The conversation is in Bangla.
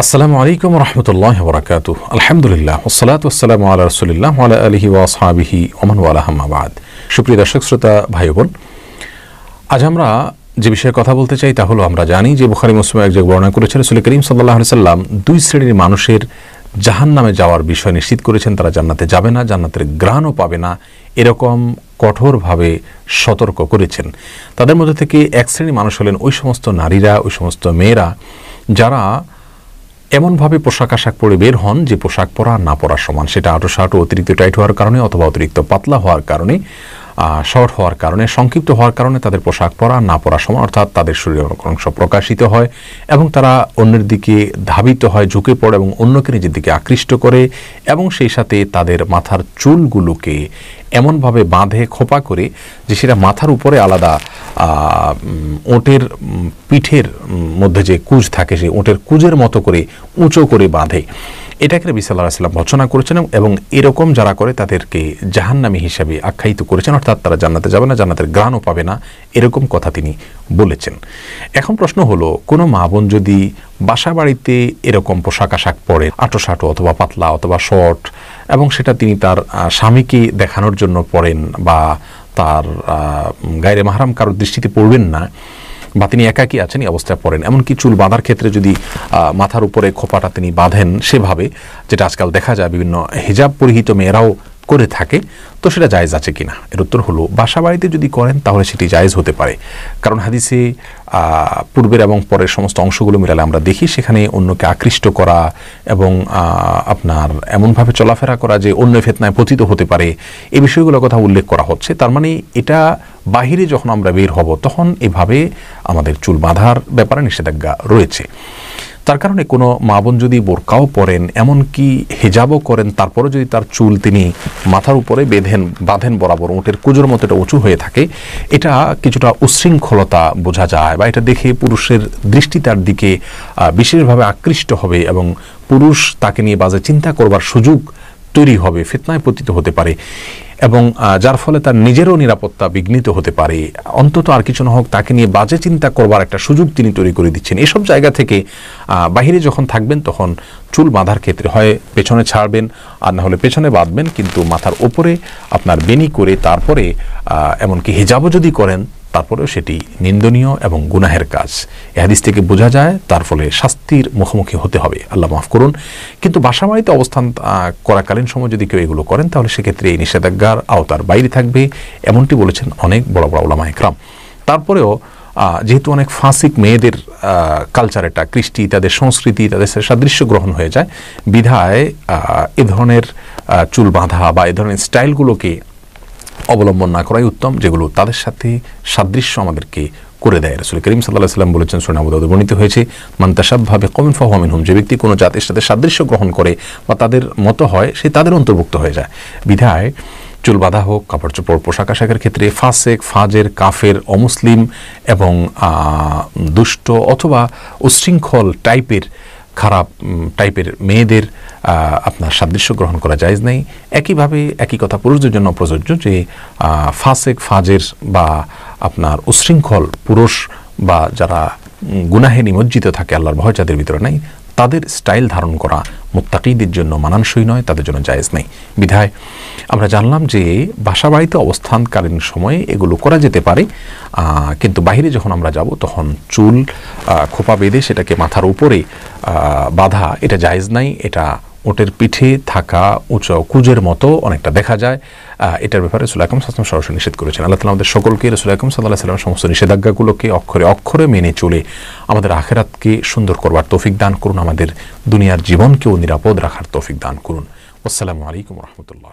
আসসালামু আলাইকুম রহমতুল্লাহ বরাকাত আলহামদুলিল্লাহ ওসালাত ওসালাম আল্লাহ রসুলিল্লাহ আলা আলহি ওয়াসাবিহি ওমান ওয়ালাহামাবাদ সুপ্রিয় দর্শক, শ্রোতা ভাই বোন আজ আমরা যে বিষয়ে কথা বলতে চাই তা হলো, আমরা জানি যে বুখারি মুসলিম এক জায়গায় বর্ণনা করেছেন, রসুল করিম সাল্লাহ সাল্লাম দুই শ্রেণির মানুষের জাহান নামে যাওয়ার বিষয় নিশ্চিত করেছেন, তারা জান্নাতে যাবে না, জান্নাতের গ্রাণও পাবে না, এরকম কঠোরভাবে সতর্ক করেছেন। তাদের মধ্যে থেকে এক শ্রেণির মানুষ হলেন ওই সমস্ত নারীরা, ওই সমস্ত মেয়েরা, যারা এমনভাবে পোশাক আশাক পরে বের হন যে পোশাক পরা না পরার সমান। সেটা আটো শার্ট অতিরিক্ত টাইট হওয়ার কারণে অথবা অতিরিক্ত পাতলা হওয়ার কারণে শর্ট হওয়ার কারণে, সংক্ষিপ্ত হওয়ার কারণে তাদের পোশাক পরা, না পরার সময় অর্থাৎ তাদের শরীরের অংশ প্রকাশিত হয় এবং তারা অন্যের দিকে ধাবিত হয়, ঝুঁকে পড়ে এবং অন্যকে নিজের দিকে আকৃষ্ট করে এবং সেই সাথে তাদের মাথার চুলগুলোকে এমনভাবে বাঁধে, খোপা করে যে সেটা মাথার উপরে আলাদা ওটের পিঠের মধ্যে যে কুজ থাকে, সেই ওটের কুজের মতো করে উঁচু করে বাঁধে। এটাকে নবী সাল্লাহ সাল্লাম ভৎসনা করেছেন এবং এরকম যারা করে তাদেরকে জাহান্নামী হিসাবে আখ্যায়িত করেছেন, অর্থাৎ তারা জান্নাতে যাবে না, জান্নাতের গ্রাণও পাবে না, এরকম কথা তিনি বলেছেন। এখন প্রশ্ন হলো, কোনো মা বোন যদি বাসা বাড়িতে এরকম পোশাক আশাক পরে আটো সাটো অথবা পাতলা অথবা শর্ট, এবং সেটা তিনি তার স্বামীকে দেখানোর জন্য পড়েন বা তার গায়ে মাহারাম কারোর দৃষ্টিতে পড়বেন না বা তিনি একাকী আছেন, এই অবস্থায় পড়েন। এমনকি চুল বাঁধার ক্ষেত্রে যদি মাথার উপরে খোপাটা তিনি বাঁধেন সেভাবে, যেটা আজকাল দেখা যায় বিভিন্ন হিজাব পরিহিত মেয়েরাও করে থাকে, তো সেটা জায়েজ আছে কিনা? এর উত্তর হলো বাসা বাড়িতে যদি করেন, তাহলে সেটি জায়েজ হতে পারে। কারণ হাদিসে পূর্বের এবং পরের সমস্ত অংশগুলো মিলালে আমরা দেখি, সেখানে অন্যকে আকৃষ্ট করা এবং আপনার এমনভাবে চলাফেরা করা যে অন্য ফেতনায় পতিত হতে পারে এই বিষয়গুলোর কথা উল্লেখ করা হচ্ছে। তার মানে এটা বাহিরে যখন আমরা বের হব, তখন এভাবে আমাদের চুল বাঁধার ব্যাপারে নিষেধাজ্ঞা রয়েছে। তার কারণে কোনো মা বোন যদি বোরকাও পরেন, এমনকি হেজাবও করেন তারপরে যদি তার চুল তিনি মাথার উপরে বেঁধেন, বাঁধেন বরাবর, উঁটের কুজোর মতো এটা উঁচু হয়ে থাকে, এটা কিছুটা উচ্ছৃঙ্খলতা বোঝা যায় বা এটা দেখে পুরুষের দৃষ্টি তার দিকে বিশেষভাবে আকৃষ্ট হবে এবং পুরুষ তাকে নিয়ে বাজে চিন্তা করবার সুযোগ তৈরি হবে, ফিতনায় পতিত হতে পারে। এবং যার ফলে তার নিজেরও নিরাপত্তা বিঘ্নিত হতে পারে। অন্তত আর কিছু না হোক, তাকে নিয়ে বাজে চিন্তা করবার একটা সুযোগ তিনি তৈরি করে দিচ্ছেন। এসব জায়গা থেকে বাহিরে যখন থাকবেন, তখন চুল বাঁধার ক্ষেত্রে হয়, পেছনে ছাড়বেন, আর না হলে পেছনে বাঁধবেন, কিন্তু মাথার ওপরে আপনার বেনি করে তারপরে এমনকি হিজাবও যদি করেন তারপরেও সেটি নিন্দনীয় এবং গুনাহের কাজ। এহাদিস থেকে বোঝা যায়, তার ফলে শাস্তির মুখোমুখি হতে হবে। আল্লাহ মাফ করুন। কিন্তু বাসাবাড়িতে অবস্থান করাকালীন সময় যদি কেউ এগুলো করেন, তাহলে সেক্ষেত্রে এই নিষেধাজ্ঞার আওতার বাইরে থাকবে। এমনটি বলেছেন অনেক বড় বড় ওলামা একরাম। তারপরেও যেহেতু অনেক ফাঁসিক মেয়েদের কালচার এটা, কৃষ্টি, তাদের সংস্কৃতি, তাদের সাদৃশ্য গ্রহণ হয়ে যায়, বিধায় এ ধরনের চুল বাঁধা বা এ ধরনের স্টাইলগুলোকে অবলম্বন না করাই উত্তম, যেগুলো তাদের সাথে সাদৃশ্য আমাদেরকে করে দেয়। রসুল করিম সাল্লাহ সাল্লাম বলেছেন সোনাবুদ বর্ণিত হয়েছে মান্তাসাবভাবে কমিন ফাহমিন হুম যে ব্যক্তি কোনো জাতির সাথে সাদৃশ্য গ্রহণ করে বা তাদের মতো হয়, সে তাদের অন্তর্ভুক্ত হয়ে যায়। বিধায় চুল বাঁধা হোক, কাপড় চোপড়, পোশাক আশাকের ক্ষেত্রে ফাসেক, ফাজের, কাফের, অমুসলিম এবং দুষ্ট অথবা উশৃঙ্খল টাইপের খারাপ টাইপের মেয়েদের আপনার সাদৃশ্য গ্রহণ করা যায়জ নেই। একইভাবে একই কথা পুরুষদের জন্য প্রযোজ্য যে ফাসেক, ফাজের বা আপনার উশৃঙ্খল পুরুষ বা যারা গুনাহে নিমজ্জিত থাকে, আল্লাহর ভয় যাদের ভিতরে নেই তাদের স্টাইল ধারণ করা মোত্তাকিদের জন্য মানানসই নয়, তাদের জন্য জায়েজ নেই। বিধায় আমরা জানলাম যে বাসা বাড়িতে অবস্থানকালীন সময়ে এগুলো করা যেতে পারে কিন্তু বাহিরে যখন আমরা যাব তখন চুল খোপা বেঁধে সেটাকে মাথার উপরে বাধা, এটা জায়েজ নাই, এটা ওটের পিঠে থাকা উঁচু কুজের মতো অনেকটা দেখা যায়। এটার ব্যাপারে রসুল আকম সাল্লাম সরাসরি নিষেধ করেছেন। আল্লাহ তালা আমাদের সকলকে রসুল আকম সাল্লাহ সাল্লাম সমস্ত নিষেধাজ্ঞাগুলোকে অক্ষরে অক্ষরে মেনে চলে আমাদের আখেরাতকে সুন্দর করবার তৌফিক দান করুন, আমাদের দুনিয়ার জীবনকেও নিরাপদ রাখার তৌফিক দান করুন। আসসালামু আলাইকুম রহমতুল্লাহ